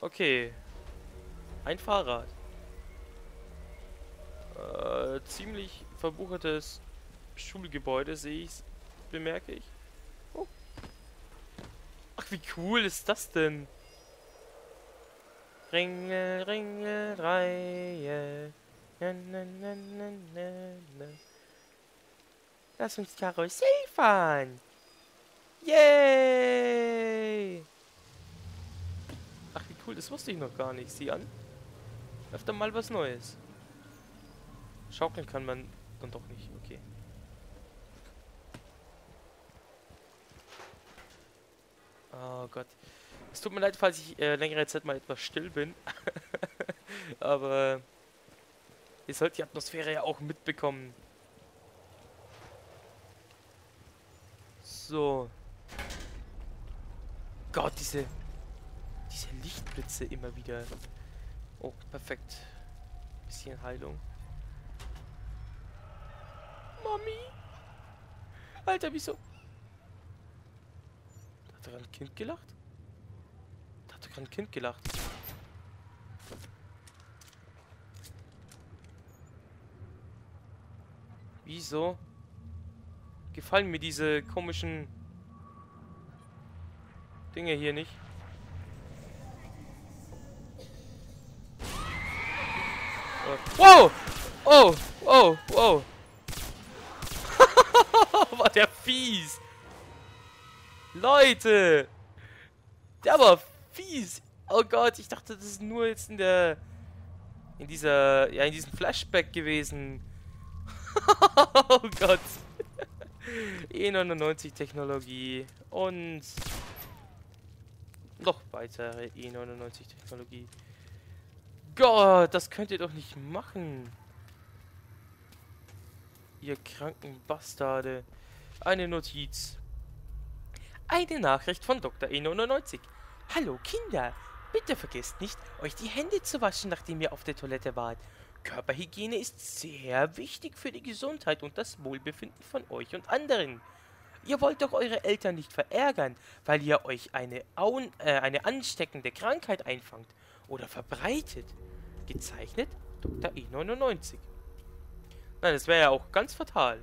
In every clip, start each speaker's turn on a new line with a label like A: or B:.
A: Okay. Ein Fahrrad. Äh, ziemlich verbuchertes Schulgebäude sehe ich, bemerke ich. Oh. Ach, wie cool ist das denn? Ringel, Ringel, Reihe. Na, na, na, na, na. Lass uns Karussell fahren. Yay! Ach, wie cool, das wusste ich noch gar nicht. Sieh an. Öfter mal was Neues. Schaukeln kann man dann doch nicht. Okay. Oh Gott. Es tut mir leid, falls ich äh, längere Zeit mal etwas still bin. Aber ihr sollt die Atmosphäre ja auch mitbekommen. So. Gott, diese diese Lichtblitze immer wieder. Oh, perfekt. Bisschen Heilung. Mami! Alter, wieso? Hat er ein Kind gelacht? Da hat er ein Kind gelacht. Wieso? Gefallen mir diese komischen Dinge hier nicht? Wow! Oh! Oh! Oh! war der fies! Leute! Der war fies! Oh Gott, ich dachte, das ist nur jetzt in der... In dieser... Ja, in diesem Flashback gewesen. oh Gott! E99-Technologie und... Noch weitere E99-Technologie. Gott, das könnt ihr doch nicht machen. Ihr kranken Bastarde. Eine Notiz. Eine Nachricht von Dr. E99. Hallo Kinder, bitte vergesst nicht, euch die Hände zu waschen, nachdem ihr auf der Toilette wart. Körperhygiene ist sehr wichtig für die Gesundheit und das Wohlbefinden von euch und anderen. Ihr wollt doch eure Eltern nicht verärgern, weil ihr euch eine, Aun äh, eine ansteckende Krankheit einfangt oder verbreitet. Gezeichnet Dr. E99. Nein, das wäre ja auch ganz fatal.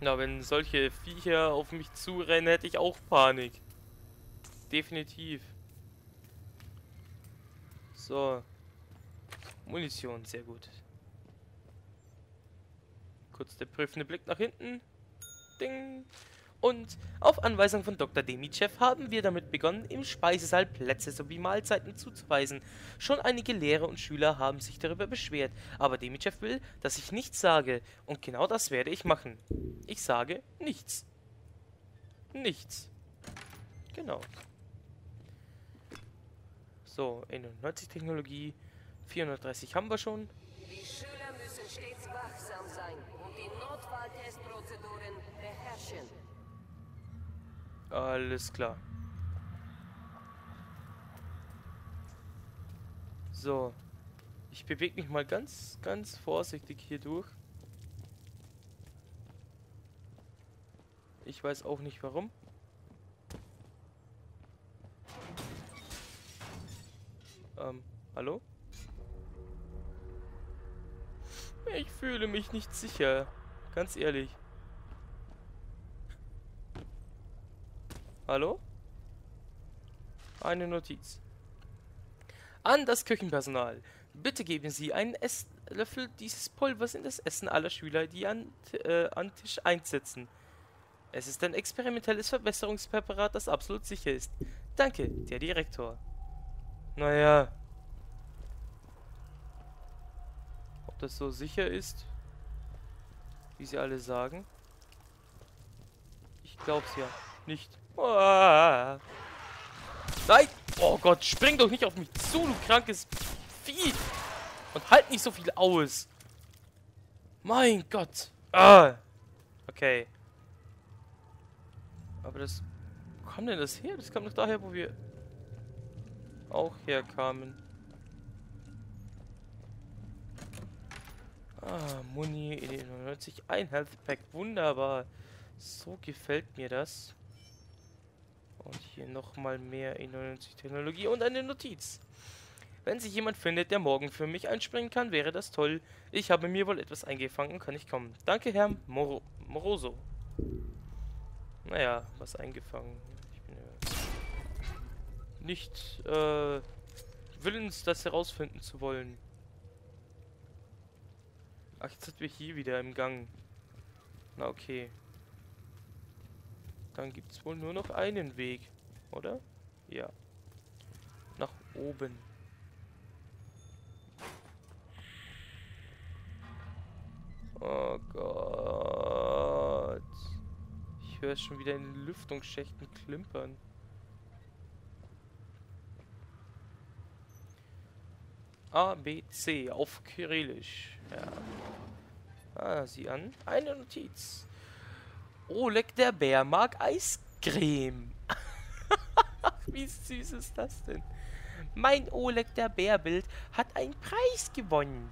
A: Na, wenn solche Viecher auf mich zurennen, hätte ich auch Panik. Definitiv. So. Munition, sehr gut. Kurz der prüfende Blick nach hinten. Ding. Und auf Anweisung von Dr. Demichev haben wir damit begonnen, im Speisesaal Plätze sowie Mahlzeiten zuzuweisen. Schon einige Lehrer und Schüler haben sich darüber beschwert, aber Demichev will, dass ich nichts sage. Und genau das werde ich machen. Ich sage nichts. Nichts. Genau. So, 91 Technologie. 430 haben wir schon.
B: Die Schüler müssen stets wachsam sein und die Notfalltestprozeduren beherrschen.
A: Alles klar. So. Ich bewege mich mal ganz, ganz vorsichtig hier durch. Ich weiß auch nicht warum. Ähm, hallo? Ich fühle mich nicht sicher. Ganz ehrlich. Hallo? Eine Notiz. An das Küchenpersonal. Bitte geben Sie einen Esslöffel dieses Pulvers in das Essen aller Schüler, die an, äh, an Tisch einsetzen. Es ist ein experimentelles Verbesserungspräparat, das absolut sicher ist. Danke, der Direktor. Naja. Ob das so sicher ist, wie sie alle sagen? Ich glaub's ja nicht. Nein! Oh Gott, spring doch nicht auf mich zu, du krankes Vieh. Und halt nicht so viel aus. Mein Gott. Ah. Okay. Aber das... Wo kam denn das her? Das kam doch daher, wo wir auch herkamen. Ah, Muni, ED99, ein Health Pack, wunderbar. So gefällt mir das. Und hier nochmal mehr E99-Technologie und eine Notiz. Wenn sich jemand findet, der morgen für mich einspringen kann, wäre das toll. Ich habe mir wohl etwas eingefangen kann nicht kommen. Danke, Herr Moro Moroso. Naja, was eingefangen. Ich bin ja nicht äh, willens, das herausfinden zu wollen. Ach, jetzt sind wir hier wieder im Gang. Na, okay. Dann gibt es wohl nur noch einen Weg, oder? Ja. Nach oben. Oh Gott. Ich höre es schon wieder in den Lüftungsschächten klimpern. A, B, C auf Kyrillisch. Ja. Ah, sieh an. Eine Notiz. Oleg der Bär mag Eiscreme. Wie süß ist das denn? Mein Oleg der Bärbild hat einen Preis gewonnen.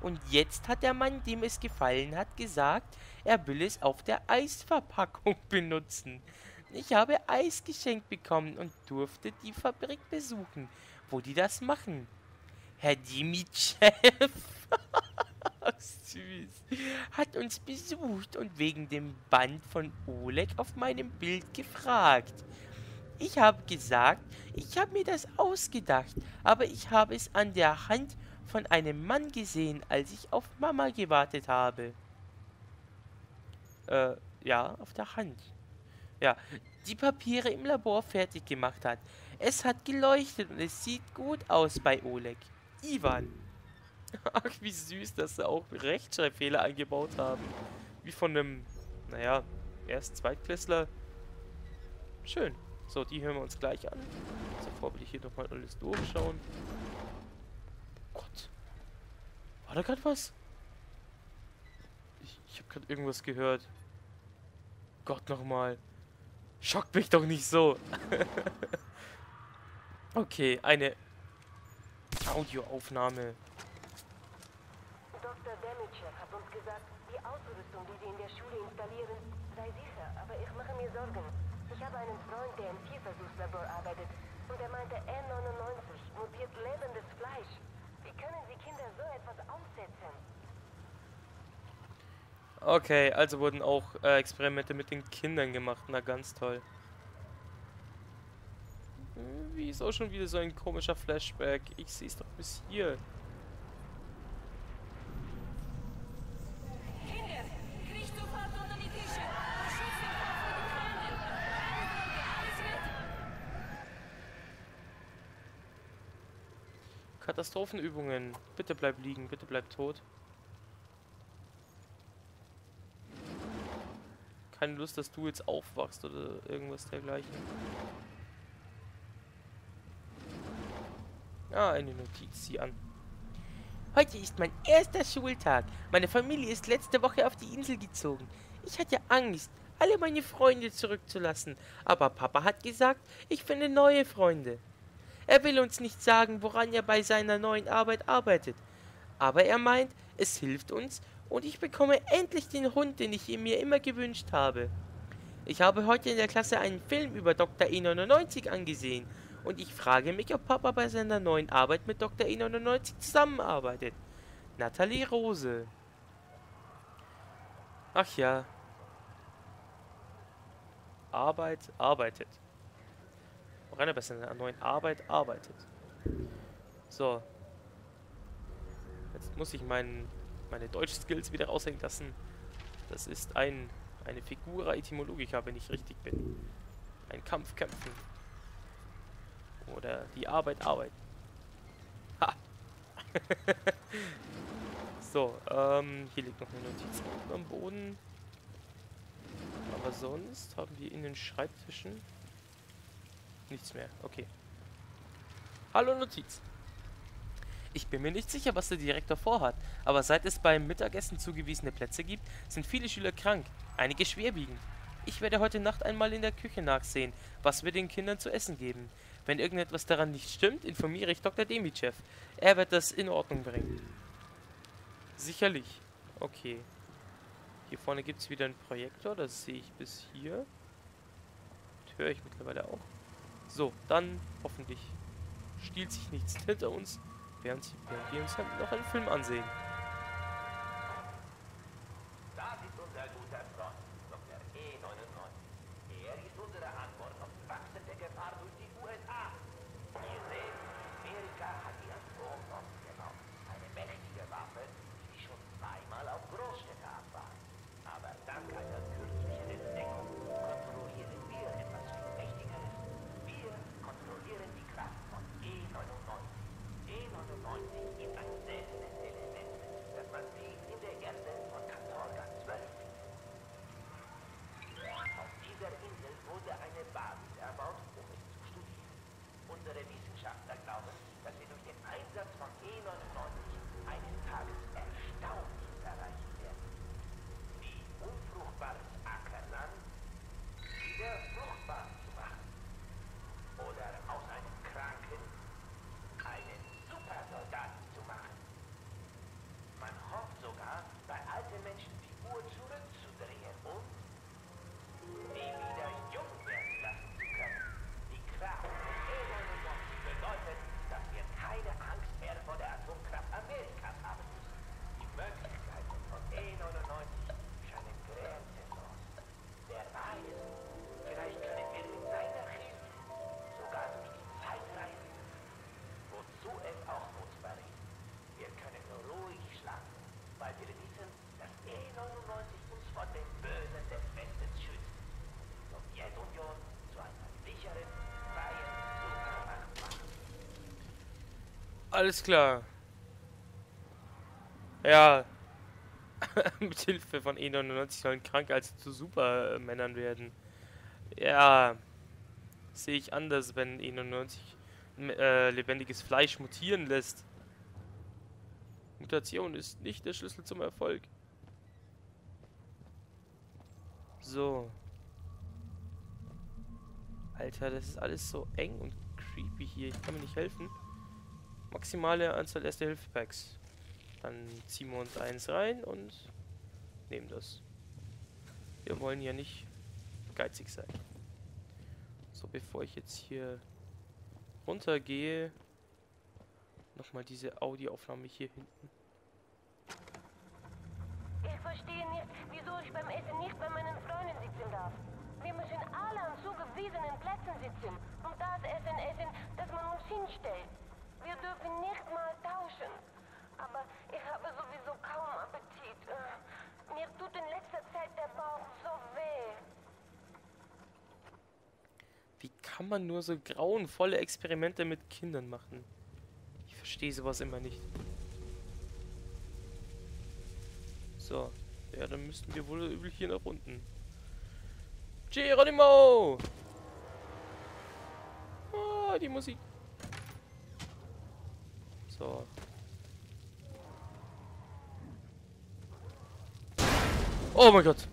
A: Und jetzt hat der Mann, dem es gefallen hat, gesagt, er will es auf der Eisverpackung benutzen. Ich habe Eis geschenkt bekommen und durfte die Fabrik besuchen, wo die das machen. Herr Süß, hat uns besucht und wegen dem Band von Oleg auf meinem Bild gefragt. Ich habe gesagt, ich habe mir das ausgedacht, aber ich habe es an der Hand von einem Mann gesehen, als ich auf Mama gewartet habe. Äh, ja, auf der Hand. Ja, die Papiere im Labor fertig gemacht hat. Es hat geleuchtet und es sieht gut aus bei Oleg. Ivan. Ach, wie süß, dass sie auch Rechtschreibfehler eingebaut haben. Wie von einem, naja, erst Zweitklässler. Schön. So, die hören wir uns gleich an. Zuvor will ich hier nochmal alles durchschauen. Gott. War da gerade was? Ich, ich habe gerade irgendwas gehört. Gott nochmal. Schockt mich doch nicht so. okay, eine Audioaufnahme.
B: Dr. Demitschew hat uns gesagt, die Ausrüstung, die Sie in der Schule installieren, sei sicher, aber ich mache mir Sorgen. Ich habe einen Freund, der im Tierversuchslabor arbeitet und er meinte, N99 mutiert lebendes Fleisch. Wie können Sie Kinder so etwas aussetzen?
A: Okay, also wurden auch äh, Experimente mit den Kindern gemacht. Na, ganz toll. Wie ist auch schon wieder so ein komischer Flashback? Ich sehe es doch bis hier.
B: Kinder, kriecht sofort unter die Tische. Schützt den Kopf vor den Händen. Alles wird
A: Katastrophenübungen. Bitte bleib liegen, bitte bleib tot. Keine Lust, dass du jetzt aufwachst oder irgendwas dergleichen. Ah, eine Notiz, sieh an. Heute ist mein erster Schultag. Meine Familie ist letzte Woche auf die Insel gezogen. Ich hatte Angst, alle meine Freunde zurückzulassen. Aber Papa hat gesagt, ich finde neue Freunde. Er will uns nicht sagen, woran er bei seiner neuen Arbeit arbeitet. Aber er meint, es hilft uns und ich bekomme endlich den Hund, den ich mir immer gewünscht habe. Ich habe heute in der Klasse einen Film über Dr. E99 angesehen und ich frage mich, ob Papa bei seiner neuen Arbeit mit Dr. E99 zusammenarbeitet. Nathalie Rose. Ach ja. Arbeit arbeitet. Woran er bei seiner neuen Arbeit arbeitet. So. Jetzt muss ich mein, meine Deutsch-Skills wieder raushängen lassen. Das ist ein, eine Figura Etymologica, wenn ich richtig bin. Ein Kampf kämpfen. Oder die Arbeit arbeiten. Ha! so, ähm, hier liegt noch eine Notiz am Boden. Aber sonst haben wir in den Schreibtischen nichts mehr. Okay. Hallo Notiz. Ich bin mir nicht sicher, was der Direktor vorhat, aber seit es beim Mittagessen zugewiesene Plätze gibt, sind viele Schüler krank, einige schwerwiegend. Ich werde heute Nacht einmal in der Küche nachsehen, was wir den Kindern zu essen geben. Wenn irgendetwas daran nicht stimmt, informiere ich Dr. Demichev. Er wird das in Ordnung bringen. Sicherlich. Okay. Hier vorne gibt es wieder einen Projektor, das sehe ich bis hier. Das höre ich mittlerweile auch. So, dann hoffentlich stiehlt sich nichts hinter uns, während, wir uns noch einen Film ansehen. Alles klar. Ja. Mit Hilfe von E99 sollen Kranke also zu Supermännern werden. Ja. Sehe ich anders, wenn E99 äh, lebendiges Fleisch mutieren lässt. Mutation ist nicht der Schlüssel zum Erfolg. So. Alter, das ist alles so eng und creepy hier. Ich kann mir nicht helfen. Maximale Anzahl Erste-Hilfe-Packs. Dann ziehen wir uns eins rein und nehmen das. Wir wollen ja nicht geizig sein. So, bevor ich jetzt hier runtergehe, nochmal diese Audioaufnahme hier hinten.
B: Ich verstehe nicht, wieso ich beim Essen nicht bei meinen Freunden sitzen darf. Wir müssen alle an zugewiesenen Plätzen sitzen und das Essen essen, das man uns hinstellt. Wir dürfen nicht mal tauschen. Aber ich habe sowieso kaum Appetit. Äh, Mir tut in letzter Zeit der Bauch so weh.
A: Wie kann man nur so grauenvolle Experimente mit Kindern machen? Ich verstehe sowas immer nicht. So. Ja, dann müssten wir wohl übel hier nach unten. Geronimo! Ah, die Musik. So. Oh mein Gott.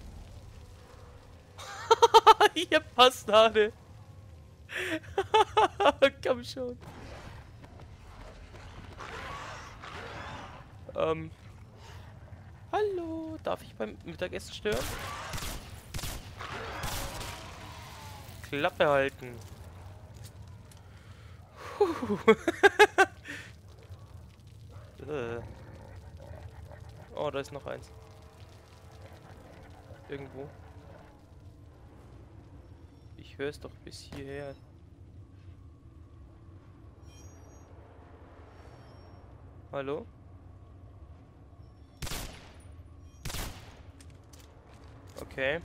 A: Ihr Bastarde. Komm schon. Ähm. Hallo, darf ich beim Mittagessen stören? Klappe halten. Äh. oh, da ist noch eins. Irgendwo. Ich höre es doch bis hierher. Hallo? Okay.